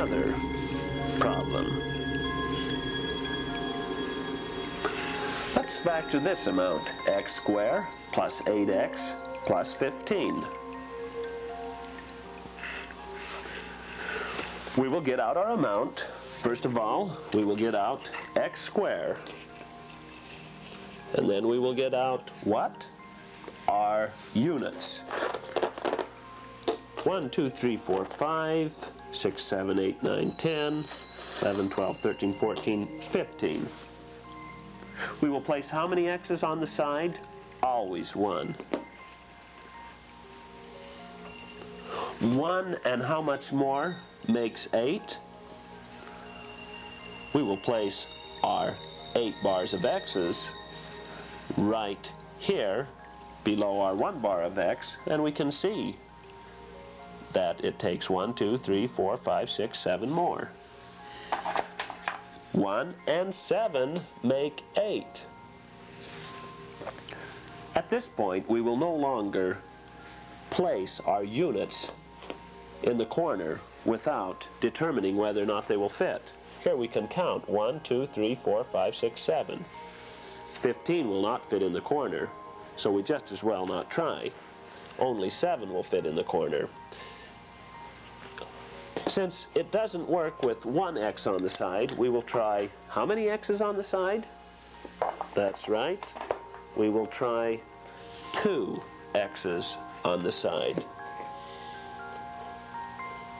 another problem. Let's factor this amount, x squared plus 8x plus 15. We will get out our amount. First of all, we will get out x squared. And then we will get out what? Our units. 1, 2, 3, 4, 5, 6, 7, 8, 9, 10, 11, 12, 13, 14, 15. We will place how many x's on the side? Always 1. 1 and how much more makes 8? We will place our 8 bars of x's right here below our 1 bar of x and we can see that it takes 1, 2, 3, 4, 5, 6, 7 more. 1 and 7 make 8. At this point, we will no longer place our units in the corner without determining whether or not they will fit. Here we can count 1, 2, 3, 4, 5, 6, 7. 15 will not fit in the corner, so we just as well not try. Only 7 will fit in the corner. Since it doesn't work with one x on the side, we will try how many x's on the side? That's right. We will try two x's on the side.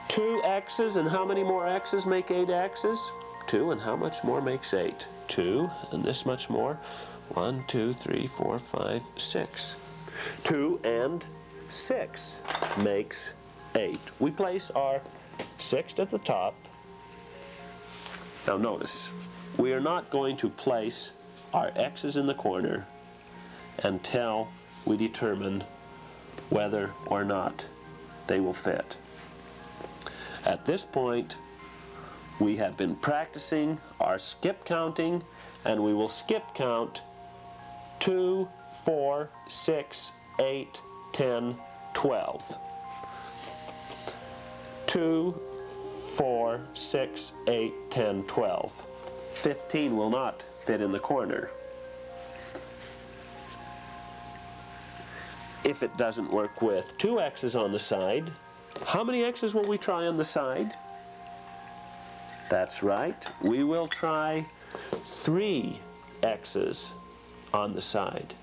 Two x's and how many more x's make eight x's? Two and how much more makes eight? Two and this much more. One, two, three, four, five, six. Two and six makes eight. We place our sixth at the top. Now notice, we are not going to place our x's in the corner until we determine whether or not they will fit. At this point, we have been practicing our skip counting and we will skip count 2, 4, 6, 8, 10, 12. 2, 4, 6, 8, 10, 12. 15 will not fit in the corner. If it doesn't work with two x's on the side, how many x's will we try on the side? That's right. We will try three x's on the side.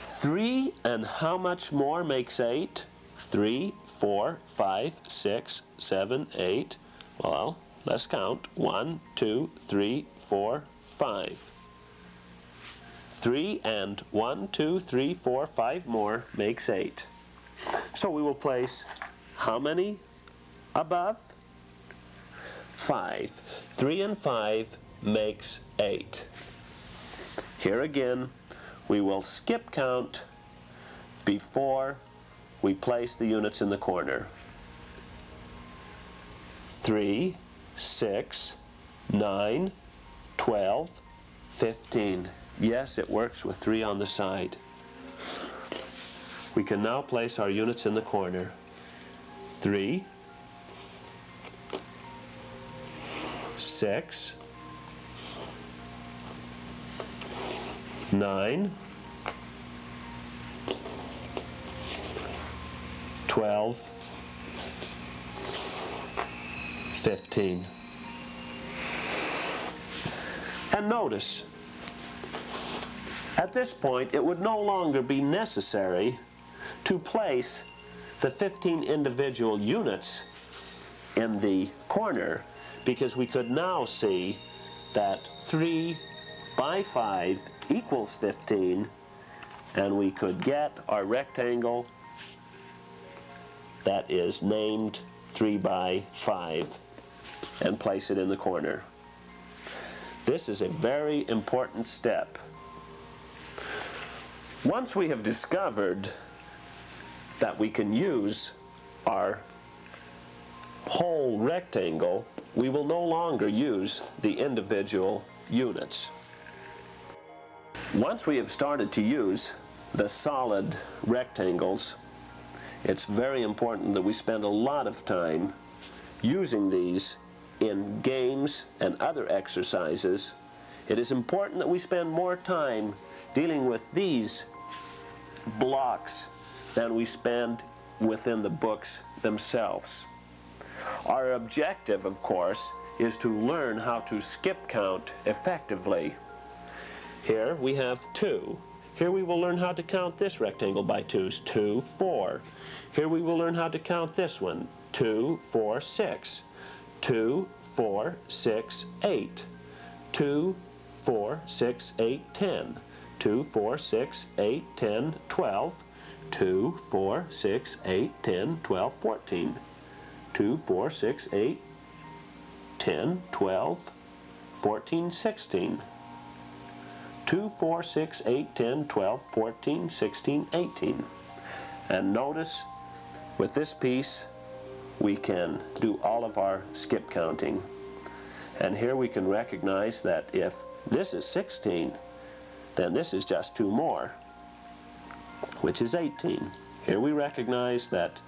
Three and how much more makes eight? Three, four, five, six, seven, eight. Well, let's count. One, two, three, four, five. Three and one, two, three, four, five more makes eight. So we will place how many above? Five. Three and five makes eight. Here again, we will skip count before we place the units in the corner. 3, 6, 9, 12, 15. Yes, it works with 3 on the side. We can now place our units in the corner. 3, 6, 9, 12, 15. And notice, at this point, it would no longer be necessary to place the 15 individual units in the corner because we could now see that 3 by 5 equals 15 and we could get our rectangle that is named 3 by 5 and place it in the corner. This is a very important step. Once we have discovered that we can use our whole rectangle, we will no longer use the individual units. Once we have started to use the solid rectangles, it's very important that we spend a lot of time using these in games and other exercises. It is important that we spend more time dealing with these blocks than we spend within the books themselves. Our objective, of course, is to learn how to skip count effectively. Here we have 2. Here we will learn how to count this rectangle by 2s. 2, 4. Here we will learn how to count this one. 2, 4, 6. 2, 4, 6, 8. 2, 4, 6, 8, 10. 2, 4, 6, 8, 10, 12. 2, 4, 6, 8, 10, 12, 14. 2, 4, 6, 8, 10, 12, 14, 16. 2, 4, 6, 8, 10, 12, 14, 16, 18. And notice with this piece we can do all of our skip counting. And here we can recognize that if this is 16, then this is just two more, which is 18. Here we recognize that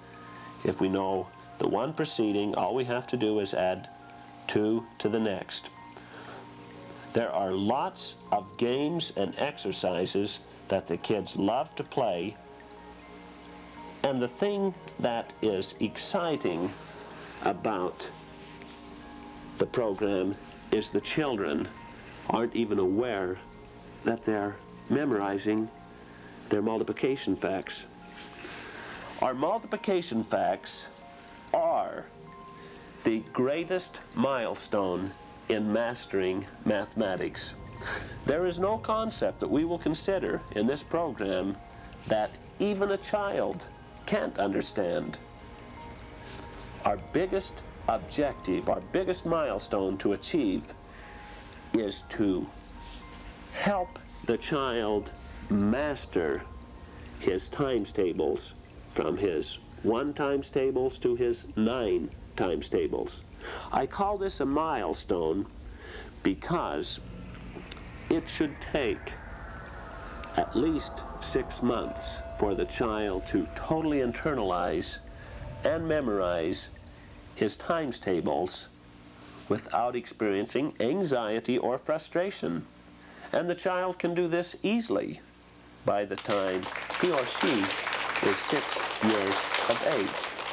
if we know the one preceding, all we have to do is add 2 to the next. There are lots of games and exercises that the kids love to play and the thing that is exciting about the program is the children aren't even aware that they're memorizing their multiplication facts. Our multiplication facts are the greatest milestone in mastering mathematics. There is no concept that we will consider in this program that even a child can't understand. Our biggest objective, our biggest milestone to achieve is to help the child master his times tables from his one times tables to his nine times tables. I call this a milestone because it should take at least six months for the child to totally internalize and memorize his times tables without experiencing anxiety or frustration. And the child can do this easily by the time he or she is six years of age.